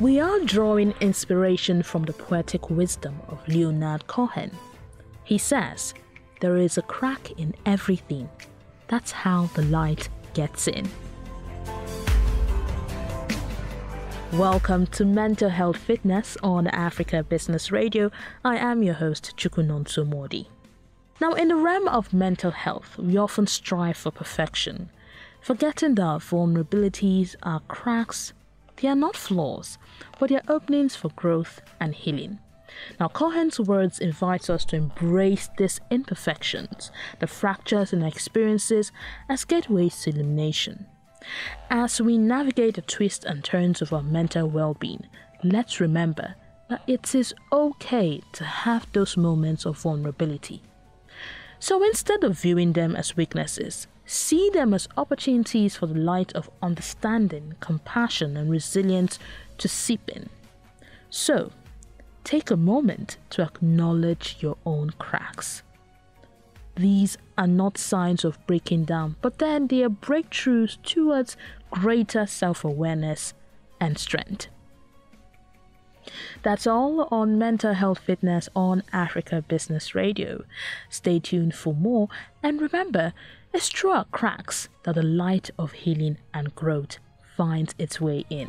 We are drawing inspiration from the poetic wisdom of Leonard Cohen. He says, There is a crack in everything. That's how the light gets in. Welcome to Mental Health Fitness on Africa Business Radio. I am your host, Chukunonso Modi. Now, in the realm of mental health, we often strive for perfection, forgetting that our vulnerabilities are cracks. They are not flaws, but they are openings for growth and healing. Now, Cohen's words invite us to embrace these imperfections, the fractures in our experiences, as gateways to illumination. As we navigate the twists and turns of our mental well being, let's remember that it is okay to have those moments of vulnerability. So instead of viewing them as weaknesses, see them as opportunities for the light of understanding, compassion, and resilience to seep in. So, take a moment to acknowledge your own cracks. These are not signs of breaking down, but then they are breakthroughs towards greater self awareness and strength. That's all on mental health fitness on Africa Business Radio. Stay tuned for more, and remember, our cracks that the light of healing and growth finds its way in.